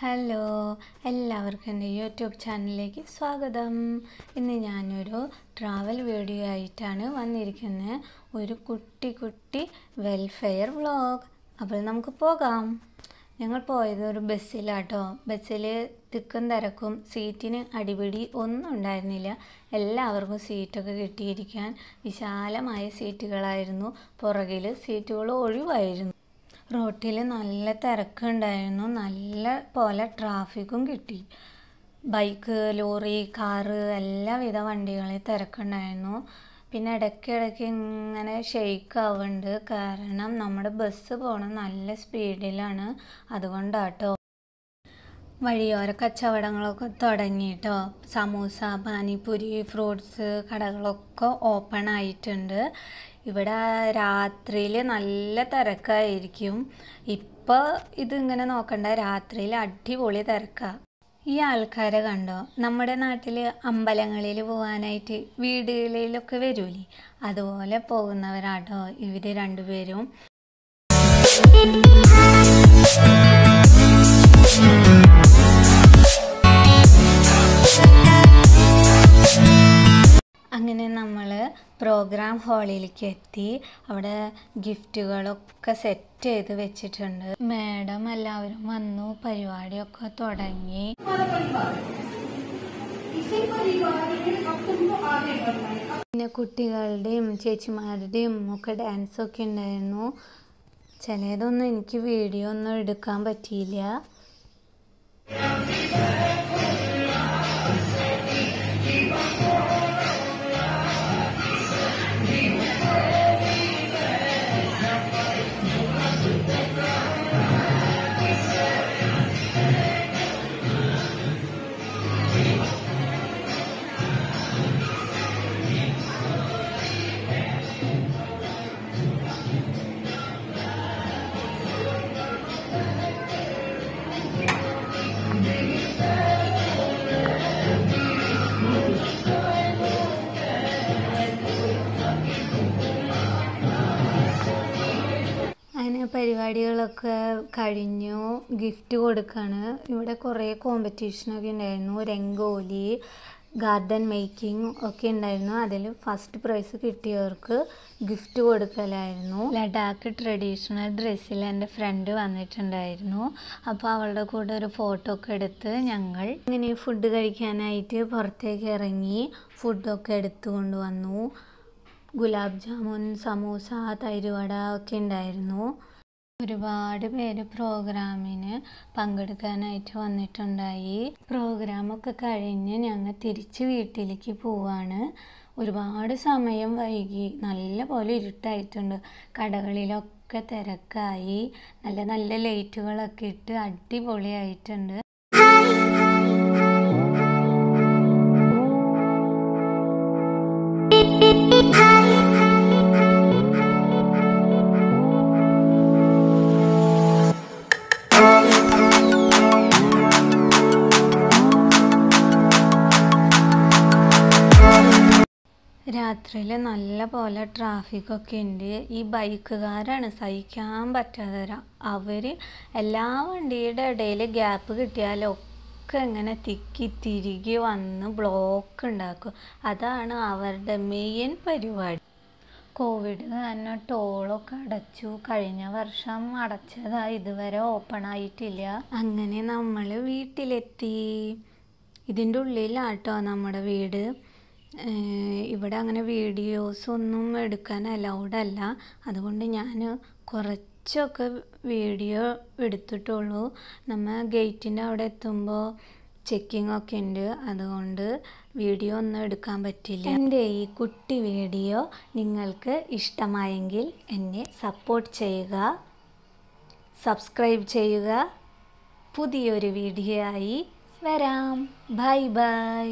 Hello എല്ലാവർക്കും എന്റെ YouTube ചാനലിലേക്ക് സ്വാഗതം. ഇന്ന് ഞാനൊരു ട്രാവൽ വീഡിയോ ആയിട്ടാണ് വന്നിരിക്കുന്നത്. ഒരു കുട്ടി കുട്ടി വെൽഫെയർ വ്ളോഗ് അപ്പോൾ നമുക്ക് പോകാം. ഞങ്ങൾ പോയത് ഒരു ബസ്സിലാട്ടോ. ബസ്സിൽ തിക്കും തിരക്കും സീറ്റിന് അടിപിടി ഒന്നും ഉണ്ടായിരുന്നില്ല. എല്ലാവർക്കും സീറ്റൊക്കെ കിട്ടിയിരിക്കാൻ വിശാലമായ സീറ്റുകളായിരുന്നു. പുറകിൽ സീറ്റുകൾ ഒഴിവായിരുന്നു. റോട്ടിൽ നല്ല തിരക്കുണ്ടായിരുന്നു. നല്ല പോലെ ട്രാഫിക്കും കിട്ടി. ബൈക്ക് ലോറി കാറ് എല്ലാവിധ വണ്ടികളിൽ തിരക്കുണ്ടായിരുന്നു. പിന്നെ ഇടയ്ക്കിടയ്ക്ക് ഇങ്ങനെ ഷെയ്ക്ക് ആവുന്നുണ്ട്. കാരണം നമ്മുടെ ബസ് പോണത് നല്ല സ്പീഡിലാണ് അതുകൊണ്ടാട്ടോ. വഴിയോര കച്ചവടങ്ങളൊക്കെ തുടങ്ങിയിട്ടോ. സമൂസ പാനിപ്പൂരി ഫ്രൂട്ട്സ് കടകളൊക്കെ ഓപ്പൺ ആയിട്ടുണ്ട്. ഇവിടെ രാത്രിയിൽ നല്ല തിരക്കായിരിക്കും. ഇപ്പോൾ ഇതിങ്ങനെ നോക്കണ്ട രാത്രിയിൽ അടിപൊളി തിരക്കാണ് ഈ ആൾക്കാരെ കണ്ടോ? നമ്മുടെ നാട്ടിൽ അമ്പലങ്ങളിൽ പോകാനായിട്ട് വീടുകളിലൊക്കെ വരൂലേ? അതുപോലെ പോകുന്നവരാട്ടോ ഇവർ രണ്ടുപേരും. അങ്ങനെ നമ്മൾ പ്രോഗ്രാം ഹാളിലേക്ക് എത്തി. അവിടെ ഗിഫ്റ്റുകളൊക്കെ സെറ്റ് ചെയ്ത് വെച്ചിട്ടുണ്ട്. മാഡം എല്ലാവരും വന്നു പരിപാടിയൊക്കെ തുടങ്ങി. പിന്നെ കുട്ടികളുടെയും ചേച്ചിമാരുടെയും ഒക്കെ ഡാൻസ് ഒക്കെ ഉണ്ടായിരുന്നു. ചിലതൊന്നും എനിക്ക് വീഡിയോ ഒന്നും എടുക്കാൻ പറ്റിയില്ല. പരിപാടികളൊക്കെ കഴിഞ്ഞു. ഗിഫ്റ്റ് കൊടുക്കാണ്. ഇവിടെ കുറേ കോമ്പറ്റീഷനൊക്കെ ഉണ്ടായിരുന്നു. രംഗോലി ഗാർഡൻ മേക്കിംഗ് ഒക്കെ ഉണ്ടായിരുന്നു. അതിൽ ഫസ്റ്റ് പ്രൈസ് കിട്ടിയവർക്ക് ഗിഫ്റ്റ് കൊടുക്കലായിരുന്നു. ലഡാക്ക് ട്രഡീഷണൽ ഡ്രസ്സിൽ എന്റെ ഫ്രണ്ട് വന്നിട്ടുണ്ടായിരുന്നു. അപ്പോൾ അവളുടെ കൂടെ ഒരു ഫോട്ടോ ഒക്കെ എടുത്ത് ഞങ്ങൾ ഇങ്ങനെ ഫുഡ് കഴിക്കാനായിട്ട് പുറത്തേക്ക് ഇറങ്ങി ഫുഡൊക്കെ എടുത്തു കൊണ്ടുവന്നു. ഗുലാബ് ജാമുൻ സമൂസ തൈരുവട ഒക്കെ ഉണ്ടായിരുന്നു. ഒരുപാട് പേര് പ്രോഗ്രാമിന് പങ്കെടുക്കാനായിട്ട് വന്നിട്ടുണ്ടായി. പ്രോഗ്രാമൊക്കെ കഴിഞ്ഞ് ഞങ്ങൾ തിരിച്ച് വീട്ടിലേക്ക് പോവാണ്. ഒരുപാട് സമയം വൈകി. നല്ല പോലെ ഇരുട്ടായിട്ടുണ്ട്. കടകളിലൊക്കെ തിരക്കായി. നല്ല നല്ല ലൈറ്റുകളൊക്കെ ഇട്ട് അടിപൊളിയായിട്ടുണ്ട്. രാത്രിയിൽ നല്ല പോലെ ട്രാഫിക്കൊക്കെ ഉണ്ട്. ഈ ബൈക്കുകാരാണ് സഹിക്കാൻ പറ്റാത്തവരാ. അവർ എല്ലാ വണ്ടിയുടെ ഇടയിൽ ഗ്യാപ്പ് കിട്ടിയാലൊക്കെ ഇങ്ങനെ തിക്കി തിരികെ വന്ന് ബ്ലോക്ക് ഉണ്ടാക്കും. അതാണ് അവരുടെ മെയിൻ പരിപാടി. കോവിഡ് കാരണം ടോളൊക്കെ അടച്ചു. കഴിഞ്ഞ വർഷം അടച്ചതാ. ഇതുവരെ ഓപ്പൺ ആയിട്ടില്ല. അങ്ങനെ നമ്മൾ വീട്ടിലെത്തി. ഇതിന്റെ ഉള്ളിലാട്ടോ നമ്മുടെ വീട്. ഇവിടെ അങ്ങനെ വീഡിയോസ് ഒന്നും എടുക്കാൻ അലൗഡ് അല്ല. അതുകൊണ്ട് ഞാൻ കുറച്ചൊക്കെ വീഡിയോ എടുത്തിട്ടുള്ളൂ. നമ്മൾ ഗേറ്റിന്റെ അവിടെ എത്തുമ്പോൾ ചെക്കിംഗ് ഒക്കെ ഉണ്ട് അതുകൊണ്ട് വീഡിയോ ഒന്നും എടുക്കാൻ പറ്റില്ല. എന്റെ ഈ കുട്ടി വീഡിയോ നിങ്ങൾക്ക് ഇഷ്ടമായെങ്കിൽ എന്നെ സപ്പോർട്ട് ചെയ്യുക. സബ്സ്ക്രൈബ് ചെയ്യുക. പുതിയൊരു വീഡിയോ ആയി വരാം. Bye bye